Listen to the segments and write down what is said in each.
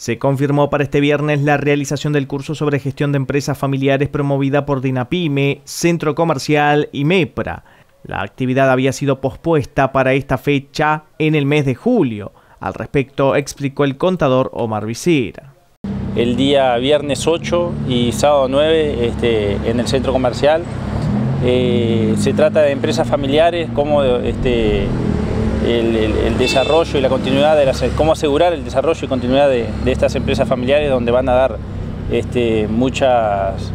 Se confirmó para este viernes la realización del curso sobre gestión de empresas familiares promovida por Dinapime, Centro Comercial y MEPRA. La actividad había sido pospuesta para esta fecha en el mes de julio. Al respecto explicó el contador Omar Visira. El día viernes 8 y sábado 9 este, en el centro comercial. Eh, se trata de empresas familiares, como este, el, desarrollo y la continuidad de las, cómo asegurar el desarrollo y continuidad de, estas empresas familiares donde van a dar este, muchas,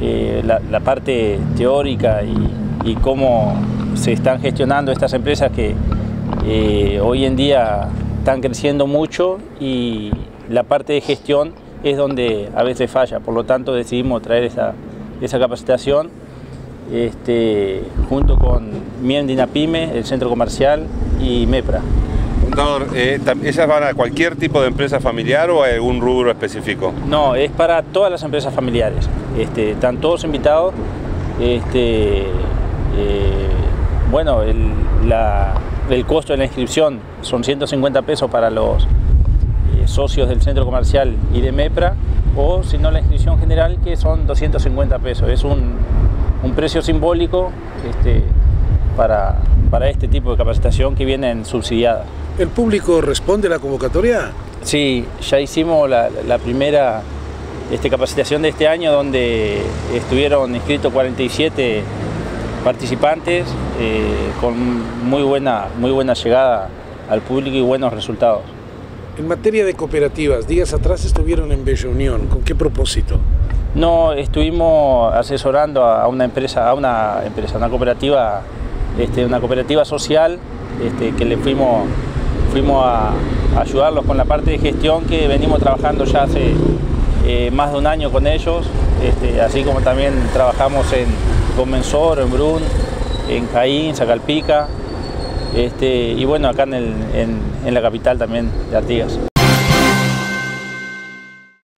eh, la, parte teórica y, cómo se están gestionando estas empresas que eh, hoy en día están creciendo mucho y la parte de gestión es donde a veces falla, por lo tanto decidimos traer esa, esa capacitación este, junto con Miendina Pyme, el centro comercial y MEPRA. Contador, eh, ¿esas van a cualquier tipo de empresa familiar o a algún rubro específico? No, es para todas las empresas familiares. Este, están todos invitados. Este, eh, bueno, el, el, costo de la inscripción son 150 pesos para los eh, socios del centro comercial y de MEPRA, o si no la inscripción general que son 250 pesos. Es un, un precio simbólico este, para, para este tipo de capacitación que vienen subsidiadas. ¿El público responde a la convocatoria? Sí, ya hicimos la, primera este, capacitación de este año donde estuvieron inscritos 47 participantes eh, con muy buena, muy buena llegada al público y buenos resultados. En materia de cooperativas, días atrás estuvieron en Bella Unión, ¿con qué propósito? No, estuvimos asesorando a una empresa, a una empresa, una cooperativa, este, una cooperativa social, este, que le fuimos, fuimos a, ayudarlos con la parte de gestión que venimos trabajando ya hace eh, más de un año con ellos, este, así como también trabajamos en Conmensor, en Brun, en Caín, Sacalpica, y bueno, acá en, en la capital también de Artigas.